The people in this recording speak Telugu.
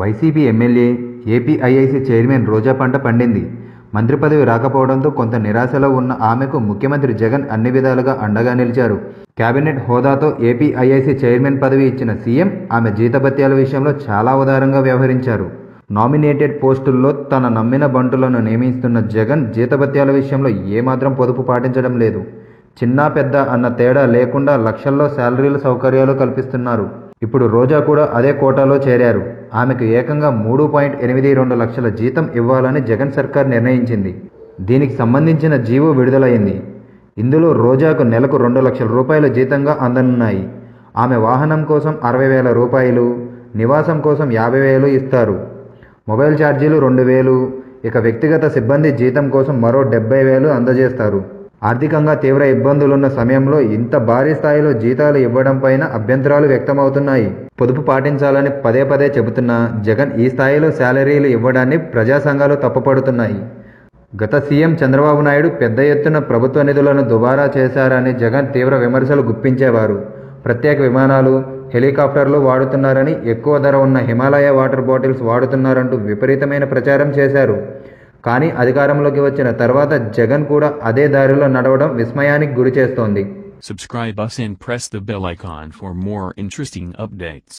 YCP MLA APIIC chairman Roja పంట పండింది. మంత్రి పదవి రాకపోవడంతో కొంత నిరాశలో ఉన్న ఆమెకు ముఖ్యమంత్రి జగన్ అన్ని విధాలుగా అండగా నిలిచారు. కేబినెట్ హోదాతో ఏపీఐఐసీ చైర్మన్ పదవి ఇచ్చిన సీఎం ఆమె జీతభత్యాల విషయంలో చాలా ఉదారంగా వ్యవహరించారు. నామినేటెడ్ పోస్టుల్లో తన నమ్మిన బంటులను నియమిస్తున్న జగన్ జీతభత్యాల విషయంలో ఏమాత్రం పొదుపు పాటించడం లేదు. చిన్న పెద్ద అన్న తేడా లేకుండా లక్షల్లో శాలరీల సౌకర్యాలు కల్పిస్తున్నారు. ఇప్పుడు రోజా కూడా అదే కోటాలో చేరారు. ఆమెకు ఏకంగా మూడు పాయింట్ ఎనిమిది రెండు లక్షల జీతం ఇవ్వాలని జగన్ సర్కార్ నిర్ణయించింది. దీనికి సంబంధించిన జీవో విడుదలైంది. ఇందులో రోజాకు నెలకు రెండు లక్షల రూపాయల జీతంగా అందనున్నాయి. ఆమె వాహనం కోసం అరవై వేల రూపాయలు నివాసం కోసం యాభై వేలు ఇస్తారు. మొబైల్ ఛార్జీలు రెండు వేలు ఇక వ్యక్తిగత సిబ్బంది జీతం కోసం మరో డెబ్బై వేలు అందజేస్తారు. ఆర్థికంగా తీవ్ర ఇబ్బందులున్న సమయంలో ఇంత భారీ స్థాయిలో జీతాలు ఇవ్వడం పైన అభ్యంతరాలు వ్యక్తమవుతున్నాయి. పొదుపు పాటించాలని పదే పదే చెబుతున్నా జగన్ ఈ స్థాయిలో శాలరీలు ఇవ్వడాన్ని ప్రజా సంఘాలు తప్పుపడుతున్నాయి. గత సీఎం చంద్రబాబు నాయుడు పెద్ద ఎత్తున ప్రభుత్వ నిధులను దుబారా చేశారని జగన్ తీవ్ర విమర్శలు గుప్పించేవారు. ప్రత్యేక విమానాలు హెలికాప్టర్లు వాడుతున్నారని ఎక్కువ ధర ఉన్న హిమాలయ వాటర్ బాటిల్స్ వాడుతున్నారంటూ విపరీతమైన ప్రచారం చేశారు. కానీ అధికారంలోకి వచ్చిన తర్వాత జగన్ కూడా అదే దారిలో నడవడం విస్మయానికి గురి చేస్తోంది.